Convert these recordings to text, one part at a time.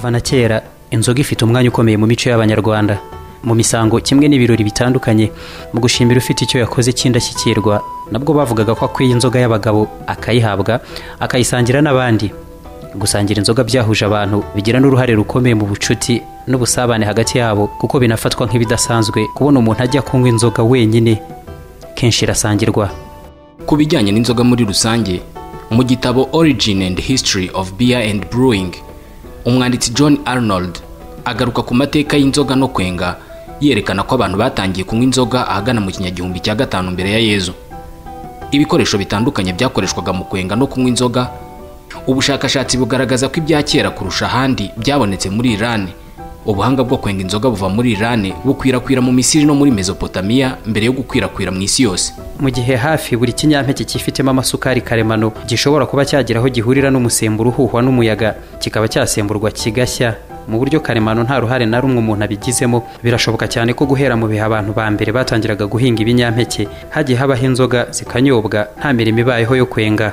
kuva na kera inzoga ifite umwanya ukomeye mu mico y'abanyarwanda. Mu misango kimwe n'ibirori bitandukanye mu gushimira ufite icyo yakoze cy'indashyikirwa nabwo bavugaga ko akwiye inzoga y'abagabo akayihabwa akayisangira n'abandi. Gusangira inzoga byahuje abantu bigira n'uruhare rukomeye mu bucuti n'ubusabane hagati yabo kuko binafatwa nk'ibidasanzwe kubona umuntu ajya kunywa inzoga wenyine. Kenshi irasangirwa. Ku bijyanye n'inzoga muri rusange mu gitabo origin and history of beer and brewing umwanditsi john arnold agaruka ku mateka y'inzoga no kwenga yerekana ko abantu batangiye kunywa inzoga ahagana mu kinyagihumbi cya gatanu mbere ya yezu. Ibikoresho bitandukanye byakoreshwaga mu kwenga no kunywa inzoga ubushakashatsi bugaragaza ko ibya kera kurusha ahandi byabonetse muri irani ubuhanga bwo kwenga inzoga buva muri irani bukwirakwira mu misiri no muri mesopotamiya mbere yo gukwirakwira mu isi yose. Mu gihe hafi buri kinyampeke cyifitemo amasukari karemano gishobora kuba cyagira aho gihurira n'umusemburo uhuhwa n'umuyaga. Kikaba cyasemburwa kigashya. Mu buryo karemano nta ruhare na rumwe umuntu abigizemo. Birashoboka cyane ko guhera mu bihe abantu ba mbere batangiraga guhinga ibinyampeke. Hagiye habaho inzoga zikanyobwa nta mirimo ibayeho yo kwenga.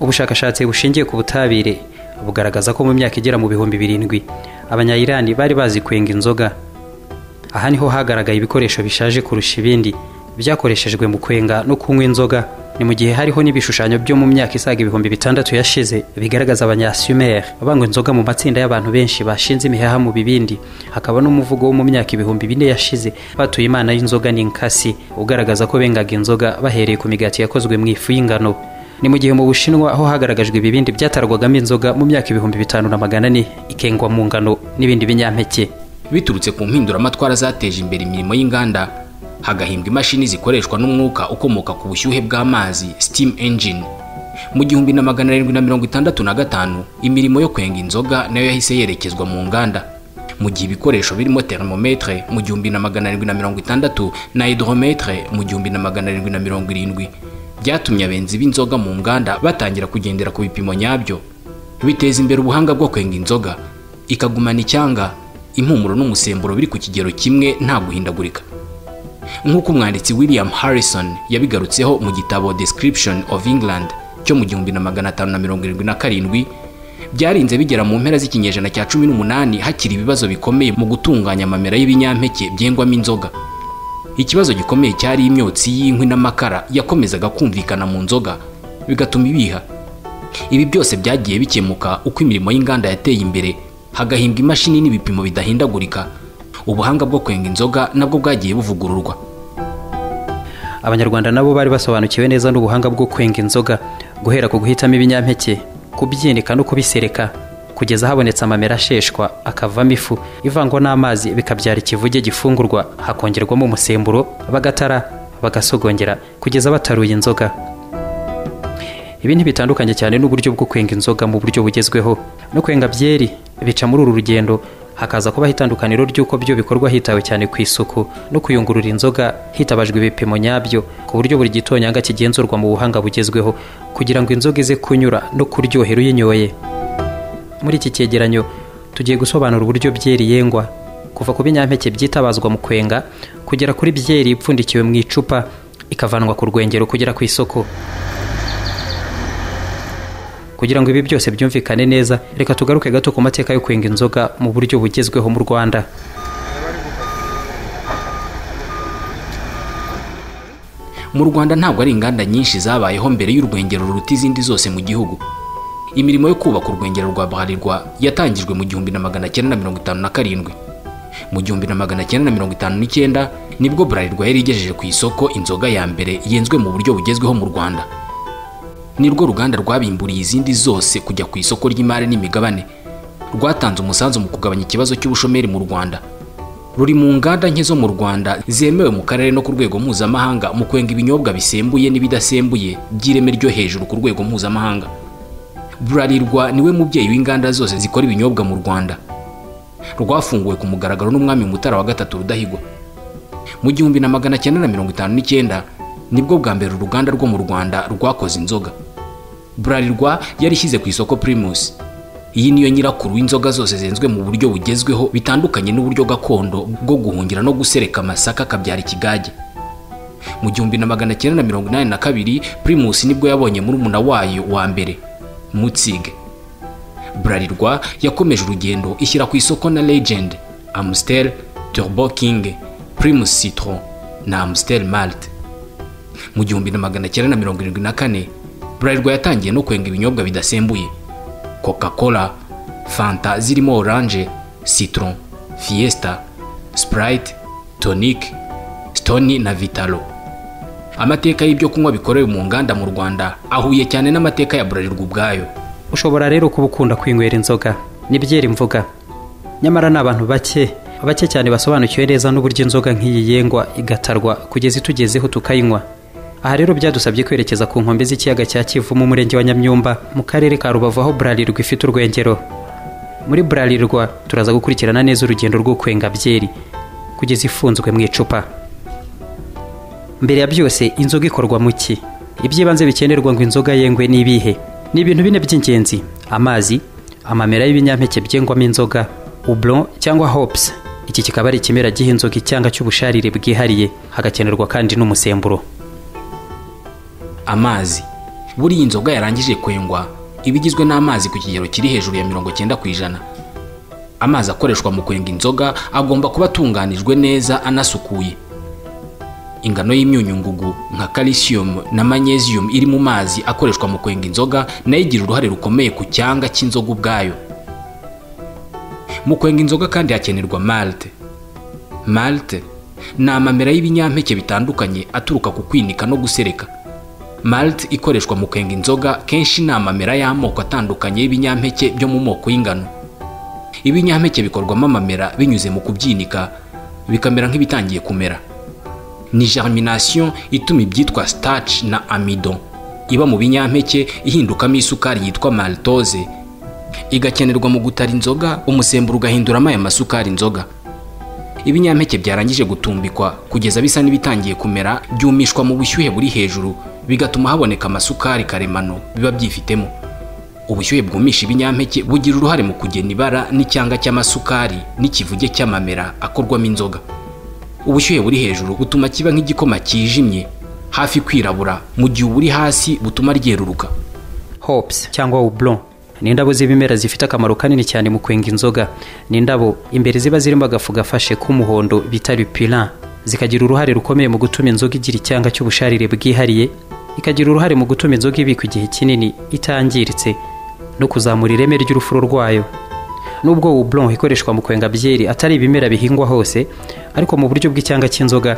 Ubushakashatsi bushingiye ku butabire. Bugaragaza ko mu myaka igera mu bihumbi birindwi abanyayirani bari bazi kwenga inzoga. Aha ni ho hagaragaye ibikoresho bishaje kurusha ibindi byakoreshejwe mu kwenga no kunywa inzoga. Ni mu gihe hariho n'ibishushanyo byo mu myaka isaga ibihumbi bitandatu yashize bigaragaza abanyasumeri banywa inzoga mu matsinda y'abantu benshi bashinze imiheha mu bibindi. Hakaba n'umuvugo wo mu myaka ibihumbi bine yashize batuye imana y'inzoga n'inkasi ugaragaza ko bengaga inzoga bahereye ku migati yakozwe mu ifu y'ingano. Ni mu gihe mu bushinwa aho hagaragajwe ibibindi byatarwagamo inzoga mu myaka ibihumbi bitanu na magana ane ikengwa mu ngano n'ibindi binyampeke. Biturutse ku mpinduramatwara zateje imbere imirimo y'inganda hagahimbwa imashini zikoreshwa n'umwuka ukomoka ku bushyuhe bw'amazi steam engine. Mu gihumbi na magana arindwi na mirongo itandatu na gatanu imirimo yo kwenga inzoga na yo yahise yerekezwa mu nganda. Mu gihe ibikoresho birimo thermometre mu gihumbi na magana arindwi na mirongo itandatu na hydrometre mu gihumbi na magana arindwi na mirongo irindwi. Byatumye abenzi b'inzoga mu nganda batangira kugendera ku bipimo nyabyo. Biteza imbere ubuhanga bwo kwenga inzoga. Ikagumana icyanga impumuro n'umusemburo biri ku kigero kimwe nta guhindagurika. Nk'uko umwanditsi william harrison yabigarutseho mu gitabo description of england cyo mu gihumbi na magana atanu na mirongo irindwi na karindwi byarinze bigera mu mpera z'ikinyejana cya cumi n'umunani hakiri ibibazo bikomeye mu gutunganya amamera y'ibinyampeke byengwamo inzoga. Ikibazo gikomeye cyari imyotsi y'inkwi n'amakara yakomezaga kumvikana mu nzoga bigatuma ibiha. Ibi byose byagiye bikemuka uko imirimo y'inganda yateye imbere hagahimbwa imashini n'ibipimo bidahindagurika. Ubuhanga bwo kwenga inzoga nabwo bwagiye buvugururwa. Abanyarwanda nabo bari basobanukiwe neza n'ubuhanga bwo kwenga inzoga guhera ku guhitamo ibinyampeke kubyinika no kubisereka. Kugeza habonetse amamera asheshwa akavamo ifu ivangwa n'amazi bikabyara ikivuge gifungurwa. Hakongerwamo umusemburo bagatara bagasogongera kugeza bataruye inzoga. Ibi ntibitandukanye cyane n'uburyo bwo kwenga inzoga mu buryo bugezweho. No kwenga byeri bica muri uru rugendo hakaza kubaho itandukaniro ry'uko byo bikorwa hitawe cyane ku isuku no kuyungurura inzoga hitabajwe ibipimo nyabyo ku buryo buri gitonyanga kigenzurwa mu buhanga bugezweho kugira ngo inzoga ize kunyura no kuryohera uyinyoye muri iki cyegeranyo tugiye gusobanura uburyo byeri yengwa. Kuva ku binyampeke byitabazwa mu kwenga kugera kuri byeri ipfundikiwe mu icupa ikavanwa ku rwengero kugera ku isoko. Kugira ngo ibi byose byumvikane neza reka tugaruke gato ku mateka yo kwenga inzoga mu buryo bugezweho mu rwanda. Mu rwanda ntabwo ari inganda nyinshi zabayeho mbere y'urwengero ruruta izindi zose mu gihugu. Imirimo yo kubaka urwengero rwa baharirwa yatangijwe mu gihumbi na magana cyenda na mirongo itanu na karindwi. Mu gihumbi na magana cyenda na mirongo itanu n'icyenda ni bwo burarirwa yari igejeje ku isoko inzoga ya mbere yenzwe mu buryo bugezweho mu rwanda. Nirwo ruganda rwabimburiye izindi zose kujya ku isoko ry'imari n'imigabane. Rwatanze umusanzu mu kugabanya ikibazo cy'ubushomeri mu rwanda. Ruri mu nganda nke zo mu rwanda zemewe mu karere no ku rwego mpuzamahanga mu kwenga ibinyobwa bisembuye n'ibidasembuye by'ireme ryo hejuru ku rwego mpuzamahanga. Burarirwa ni we mubyeyi w'inganda zose zikora ibinyobwa mu rwanda. Rwafunguwe ku mugaragaro n'umwami mutara wa gatatu rudahigwa. Mu gihumbi na magana cyenda na mirongo itanu n'icyenda ni bwo bwa mbere uruganda rwo mu rwanda rwakoze inzoga. Burarirwa yari ishyize ku isoko primus. Iyi niyo nyirakuru w'inzoga zose zenzwe mu buryo bugezweho bitandukanye n'uburyo gakondo bwo guhungira no gusereka amasaka akabyara ikigage mu gihumbi na magana cyenda na mirongo inani na kabiri primus ni bwo yabonye murumuna wayo wa mbere. Mutzig burarirwa yakomeje urugendo ishyira ku isoko na legend amstel turbo king primus citron na amstel malt. Mu gihumbi na magana cyenda na mirongo irindwi na kane burarirwa yatangiye no kwenga ibinyobwa bidasembuye. Coca cola fanta zirimo orange citron fiesta sprite tonic stony na vitalo. Amateka y'ibyo kunywa bikorewe mu nganda mu rwanda ahuye cyane n'amateka ya burarirwa ubwayo. Ushobora rero kuba ukunda kwinywera inzoga. Ni byeri mvuga. Nyamara ni abantu bake. Bake cyane basobanukiwe neza n'uburyo inzoga nk'iyi yengwa igatarwa kugeza itugezeho tukayinywa. Aha rero byadusabye kwerekeza ku nkombe z'ikiyaga cya kivu mu murenge wa nyamyumba mu karere ka rubavu aho burarirwa ifite urwengero. Muri burarirwa turaza gukurikirana neza urugendo rwo kwenga byeri kugeza ifunzwe mu icupa. Mbere ya byose inzoga ikorwa mu ki? Iby'ibanze bikenerwa ngo inzoga yengwe ni ibihe? Ni ibintu bine by'ingenzi. Amazi amamera y'ibinyampeke byengwamo inzoga ublon cyangwa hops. Iki kikaba ari ikimera giha inzoga icyanga cy'ubusharire bwihariye hagakenerwa kandi n'umusemburo. Amazi. Buriya inzoga yarangije kwengwa iba igizwe n'amazi ku kigero kiri hejuru ya mirongo cyenda ku ijana. Amazi akoreshwa mu kwenga inzoga agomba kuba atunganijwe neza anasukuye. Ingano y'imyunyungugu nka calcium na magnesium iri mu mazi akoreshwa mu kwenga inzoga na yo igira uruhare rukomeye ku cyanga cy'inzoga ubwayo. Mu kwenga inzoga kandi hakenerwa malt. Malt ni amamera y'ibinyampeke bitandukanye aturuka ku kwinika no gusereka. Malt ikoreshwa mu kwenga inzoga kenshi ni amamera y'amoko atandukanye y'ibinyampeke byo mu moko y'ingano. Ibinyampeke bikorwamo amamera binyuze mu kubyinika bikamera nk'ibitangiye kumera. Ni germination ituma ibyitwa starch na amidon. Iba mu binyampeke ihindukamo isukari yitwa maltose. Igakenerwa mu gutara inzoga umusemburo ugahinduramo aya masukari inzoga. Ibinyampeke byarangije gutumbikwa kugeza bisa n'ibitangiye kumera byumishwa mu bushyuhe buri hejuru bigatuma haboneka amasukari karemano biba byifitemo. Ubushyuhe bwumisha ibinyampeke bugira uruhare mu kugena ibara n'icyanga cy'amasukari n'ikivuge cy'amamera akorwamo inzoga. Ubushyuhe buri hejuru butuma kiba nk'igikoma cyijimye hafi kwirabura mu gihe uburi hasi butuma ryeruruka. Hops cyangwa ublon ni indabo z'ibimera zifite akamaro kanini cyane mu kwenga inzoga. Ni indabo imbere ziba zirimo agafu gafashe k'umuhondo bita lupulin zikagira uruhare rukomeye mu gutuma inzoga igira icyanga cy'ubusharire bwihariye ikagira uruhare mu gutuma inzoga ibikwa igihe kinini itangiritse no kuzamura ireme ry'urufuro rwayo. Nubwo ublon ikoreshwa mu kwenga byeri atari ibimera bihingwa hose ariko mu buryo bw'icyanga cy'inzoga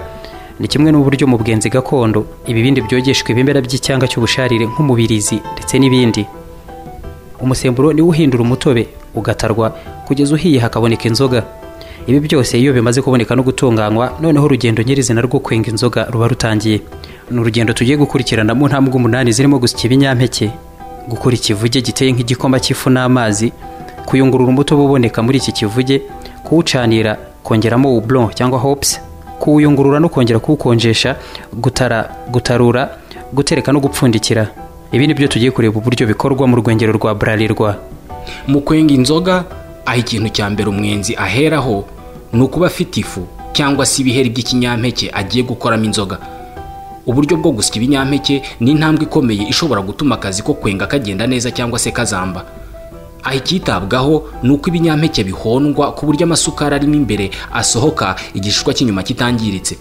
ni kimwe n'uburyo mu bwenzi gakondo. Ibibindi byogeshwa ibimera by'icyanga cy'ubusharire nk'umubirizi ndetse n'ibindi. Umusemburo niwo uhindura umutobe ugatarwa kugeza uhiye hakaboneka inzoga. Ibi byose iyo bimaze kuboneka no gutunganywa noneho urugendo nyirizina rwo kwenga inzoga ruba rutangiye. Ni urugendo tugiye gukurikirana mu ntambwe umunani zirimo gusya ibinyampeke. Gukora ikivuge giteye nk'igikoma cy'ifu n'amazi kuyungurura umutobe uboneka muri iki kivuge kuwucanira kongeramo ublon cyangwa hops kuwuyungurura no kongera kuwukonjesha gutara gutarura gutereka no gupfundikira. Ibi ni byo tugiye kureba uburyo bikorwa mu rwengero rwa burarirwa mu kwenga inzoga aho ikintu cya mbere umwenzi aheraho ni ukuba afite ifu cyangwa se ibiheri by'ikinyampeke agiye gukoramo inzoga. Uburyo bwo gusya ibinyampeke ni intambwe ikomeye ishobora gutuma akazi ko kwenga kagenda neza cyangwa se kazamba. Aho icyitabwaho ni uko ibinyampeke bihondwa ku buryo amasukari arimo imbere asohoka igishishwa cy'inyuma kitangiritse.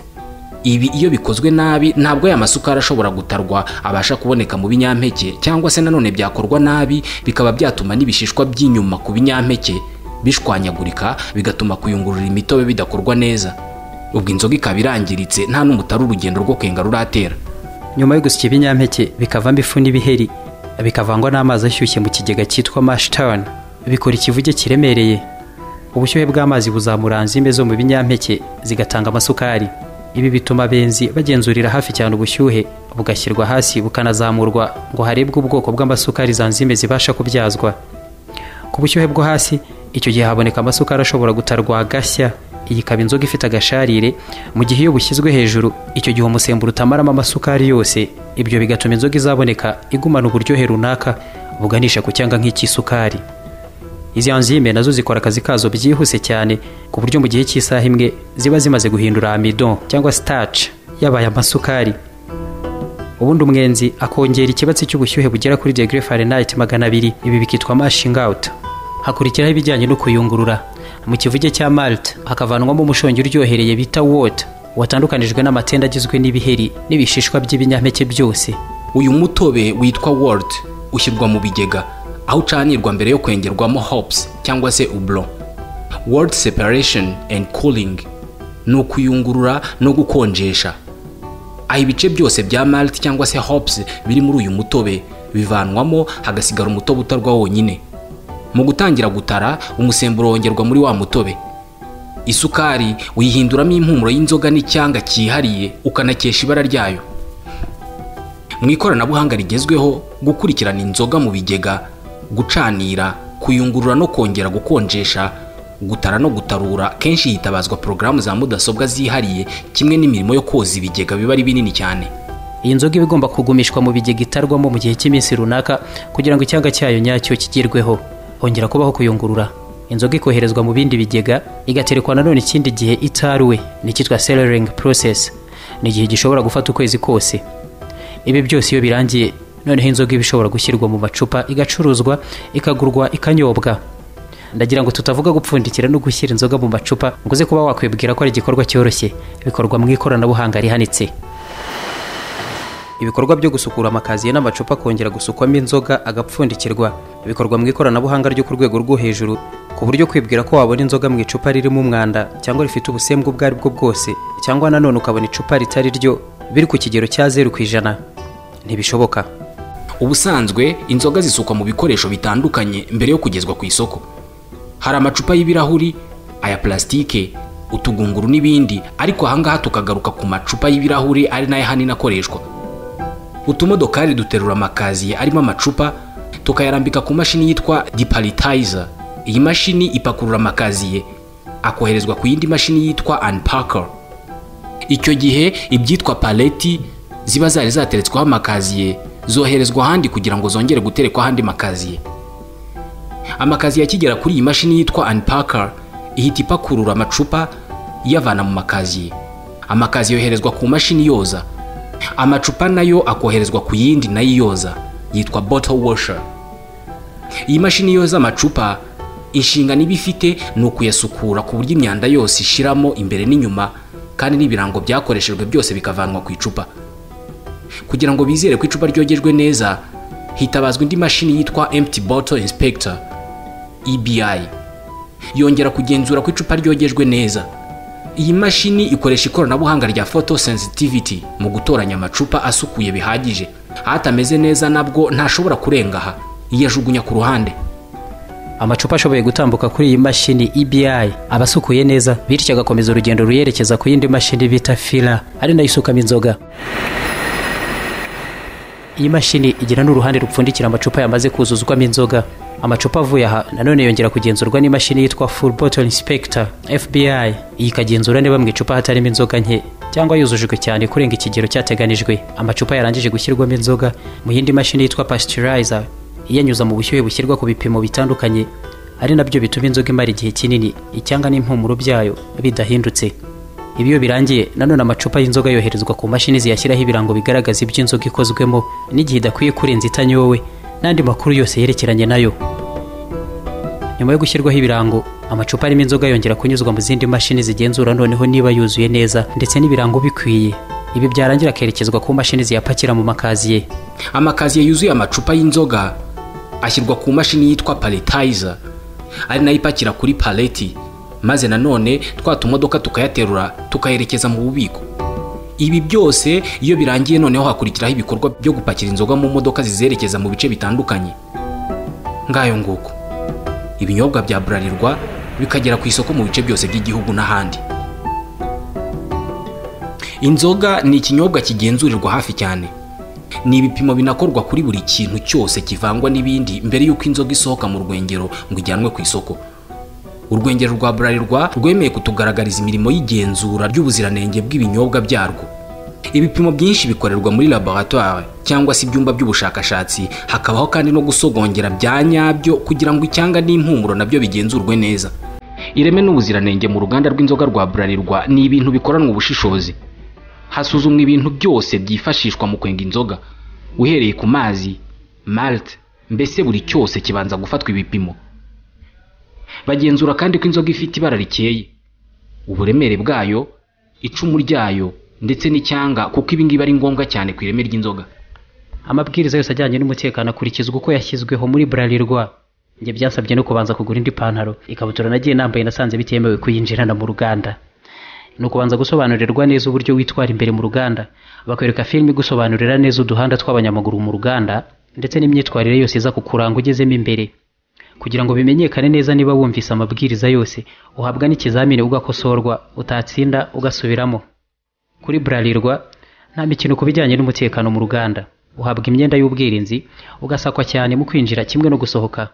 Ibi iyo bikozwe nabi ntabwo aya masukari ashobora gutarwa abasha kuboneka mu binyampeke cyangwa se nanone byakorwa nabi bikaba byatuma n'ibishishwa by'inyuma ku binyampeke bishwanyagurika bigatuma kuyungurura imitobe bidakorwa neza. Ubwo inzoga ikaba irangiritse nta n'umutari urugendo rwo kwenga ruratera. Nyuma yo gusya ibinyampeke bikavamo ifu n'ibiheri. Bikavangwa n'amazi ashyushye mu kigega cyitwa mashitani bikora ikivuge kiremereye. Ubushyuhe bw'amazi buzamura anzime zo mu binyampeke zigatanga amasukari. Ibi bituma benzi bagenzurira hafi cyane ubushyuhe bugashyirwa hasi bukanazamurwa ngo harebwe ubwoko bw'amasukari za nzime zibasha kubyazwa. Ku bushyuhe bwo hasi icyo gihe haboneka amasukari ashobora gutarwa agashya. Iyi ikaba inzoga ifite agasharire. Mu gihe iyo bushyizwe hejuru icyo gihe umusemburo utamaramo amasukari yose. Ibyo bigatuma inzoga izaboneka igumana uburyohe runaka buganisha ku cyanga nk'icy'isukari izi anzime na zo zikora akazi kazo byihuse cyane ku buryo mu gihe cy'isaha imwe ziba zimaze guhindura amidon cyangwa starch yabaye amasukari. Ubundi umwenzi akongera ikibatsi cy'ubushyuhe bugera kuri degre Fahrenheit magana abiri. Ibi bikitwa mashing out. Hakurikiraho ibijyanye no kuyungurura. Mu kivuge cya malt hakavanwamo umushongi uryohereye bita wort watandukanijwe n'amatenda agizwe n'ibiheri n'ibishishwa by'ibinyampeke byose. Uyu mutobe witwa wort ushyirwa mu bigega aho ucanirwa mbere yo kwengerwamo hops cyangwa se ublo wort separation and cooling ni ukuyungurura no gukonjesha. Aho ibice byose bya malt cyangwa se hops biri muri uyu mutobe bivanwamo hagasigara umutobe utarwa wonyine. Mu gutangira gutara umusemburo wongerwa muri wa mutobe. Isukari uyihinduramo impumuro y'inzoga n'icyanga cyihariye ukanakesha ibara ryayo. Mu ikoranabuhanga rigezweho gukurikirana inzoga mu bigega gucanira kuyungurura no kongera gukonjesha gutara no gutarura kenshi hitabazwa porogaramu za mudasobwa zihariye kimwe n'imirimo yo koza ibigega biba ari binini cyane. Iyi nzoga iba igomba kugumishwa mu bigega itarwamo mu gihe cy'iminsi runaka kugira ngo icyanga cyayo nyacyo kigerweho. Hongera kubaho kuyungurura. Inzoga ikoherezwa mu bindi bigega igaterekwa nanone ikindi gihe itaruwe. N'icyitwa cellaring process. Ni igihe gishobora gufata ukwezi kose. Ibi byose iyo birangiye noneho inzoga iba ishobora gushyirwa mu macupa igacuruzwa ikagurwa ikanyobwa. Ndagira ngo tutavuga gupfundikira no gushyira inzoga mu macupa ngo uze kuba wakwibwira ko ari igikorwa cyoroshye. Bikorwa mu ikoranabuhanga rihanitse. Ibikorwa byo gusukura amakaziye n'amacupa kongera gusukwamo inzoga agapfundikirwa. Bikorwa mu ikoranabuhanga ryo ku rwego rwo hejuru ku buryo kwibwira ko wabona inzoga mu icupa ririmo umwanda cyangwa rifite ubusembwa ubwo ari bwo bwose cyangwa nanone ukabona icupa ritari ryo biri ku kigero cya zeru ku ijana. Ntibishoboka. Ubusanzwe inzoga zisukwa mu bikoresho bitandukanye mbere yo kugezwa ku isoko. Hari amacupa y'ibirahuri aya plasitike utugunguru n'ibindi ariko ahangaha tukagaruka ku macupa y'ibirahuri ari na yo ahanini akoreshwa. Utumodokari duterura amakaziye arimo amacupa tukayarambika ku mashini yitwa dipalitizer. Iyi mashini ipakurura amakaziye akoherezwa ku yindi mashini yitwa unpacker. Icyo gihe ibyitwa paleti ziba zari zateretsweho amakaziye zoherezwa ahandi kugira ngo zongere guterekwaho andi makaziye. Amakaziye akigera kuri iyi mashini yitwa unpacker ihita ipakurura amacupa iyavana mu makaziye. Amakaziye yoherezwa ku mashini yoza. Amacupa na yo akoherezwa ku yindi na yo iyoza yitwa bottle washer. Iyi mashini yoza amacupa inshingano iba ifite ni ukuyasukura ku buryo imyanda yose ishiramo imbere n'inyuma kandi n'ibirango byakoreshejwe byose bikavanwa ku icupa. Kugira ngo bizere ko icupa ryogejwe neza hitabazwa indi mashini yitwa empty bottle inspector EBI yongera kugenzura ko icupa ryogejwe neza. Iyi mashini ikoresha ikoranabuhanga rya photosensitivity mu gutoranya amacupa asukuye bihagije. Atameze neza nabwo ntashobora kurenga aha iyajugunya ku ruhande. Amacupa ashoboye gutambuka kuri iyi mashini EBI aba asukuye neza bityo agakomeza urugendo ruyerekeza ku yindi mashini bita fila ari na yo isukamo inzoga. Iyi mashini igira n'uruhande rupfundikira amacupa yamaze kuzuzwamo inzoga. Amacupa avuye aha nanone yongera kugenzurwa n'imashini yitwa full bottle inspector FBI iyi ikagenzura niba mu icupa hatarimo inzoga nke cyangwa yuzujwe cyane kurenga ikigero cyateganijwe. Amacupa yarangije gushyirwamo inzoga mu yindi mashini yitwa pasteurizer. Iyanyuza mu bushyuhe bushyirwa ku bipimo bitandukanye. Ari na byo bituma inzoga imara igihe kinini icyanga n'impumuro byayo bidahindutse. Ibi iyo birangiye nanone amacupa y'inzoga yoherezwa ku mashini ziyashyiraho ibirango bigaragaza ibyo inzoga ikozwemo n'igihe idakwiye kurenza itanyowe. N'andi makuru yose yerekeranye na yo. Nyuma yo gushyirwaho ibirango amacupa arimo inzoga yongera kunyuzwa mu zindi mashini zigenzura noneho niba yuzuye neza ndetse n'ibirango bikwiye. Ibi byarangira akerekezwa ku mashini ziyapakira mu makaziye. Amakaziye yuzuye amacupa y'inzoga ashyirwa ku mashini yitwa paletizer ari na yo ipakira kuri paleti maze nanone twa tumodoka tukayaterura tukayerekeza mu bubiko. Ibi byose iyo birangiye noneho hakurikiraho ibikorwa byo gupakira inzoga mu modoka zizerekeza mu bice bitandukanye. Ngayo nguko. Ibinyobwa bya burarirwa bikagera ku isoko mu bice byose by'igihugu n'ahandi. Inzoga ni ikinyobwa kigenzurirwa hafi cyane. Ni ibipimo binakorwa kuri buri kintu cyose kivangwa n'ibindi mbere y'uko inzoga isohoka mu rwengero ngo ijyanwe ku isoko. Urwengero rwa burarirwa rwemeye kutugaragariza imirimo y'igenzura ry'ubuziranenge bw'ibinyobwa byarwo. Ibipimo byinshi bikorerwa muri laboratoire cyangwa se ibyumba by'ubushakashatsi hakabaho kandi no gusogongera bya nyabyo kugira ngo icyanga n'impumuro na byo bigenzurwe neza. Ireme n'ubuziranenge mu ruganda rw'inzoga rwa burarirwa ni ibintu bikoranwa ubushishozi. Hasuzumwa ibintu byose byifashishwa mu kwenga inzoga. Uhereye ku mazi malt mbese buri cyose kibanza gufatwa ibipimo. Bagenzura kandi ko inzoga ifite ibara rikeye. Uburemere bwayo icumu ryayo ndetse n'icyanga kuko ibi ngibi ari ngombwa cyane ku ireme ry'inzoga. Amabwiriza yose ajyanye n'umutekano akurikizwa uko yashyizweho muri burarirwa njye byasabye no kubanza kugura indi pantaro. Ikabutura nagiye nambaye nasanze bitemewe kuyinjirana mu ruganda. Ni ukubanza gusobanurirwa neza uburyo witwara imbere mu ruganda. Bakwereka filime igusobanurira neza uduhanda tw'abanyamaguru mu ruganda ndetse n'imyitwarire yose iza kukuranga ugezemo imbere. Kugira ngo bimenyekane neza niba wumvise amabwiriza yose. Uhabwa n'ikizamini ugakosorwa utatsinda ugasubiramo. Kuri burarirwa nta mikino ku bijyanye n'umutekano mu ruganda. Uhabwa imyenda y'ubwirinzi ugasakwa cyane mu kwinjira kimwe no gusohoka.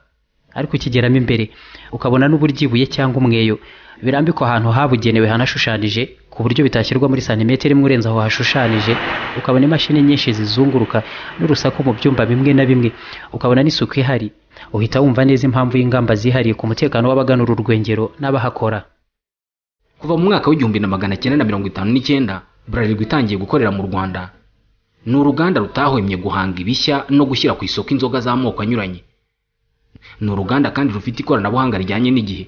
Ariko ukigeramo imbere ukabona n'uburyo ibuye cyangwa umweyo. Birambikwa ahantu habugenewe hanashushanyije ku buryo bitashyirwa muri santimetero imwe urenze aho hashushanyije. Ukabona imashini nyinshi zizunguruka n'urusaku mu byumba bimwe na bimwe. Ukabona n'isuku ihari. Uhita wumva neza impamvu y'ingamba zihariye ku mutekano w'abagana uru rwengero n'abahakora. Kuva mu mwaka w'igihumbi na magana cyenda na mirongo itanu n'icyenda burarirwa itangiye gukorera mu rwanda. Ni uruganda rutahwemye guhanga ibishya no gushyira ku isoko inzoga z'amoko anyuranye. Ni uruganda kandi rufite ikoranabuhanga rijyanye n'igihe.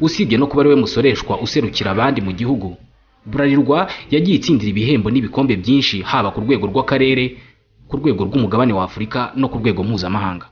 Usibye no kuba ari we musoreshwa userukira abandi mu gihugu burarirwa yagiye itsindira ibihembo n'ibikombe byinshi haba ku rwego rw'akarere ku rwego rw'umugabane wa afurika no ku rwego mpuzamahanga.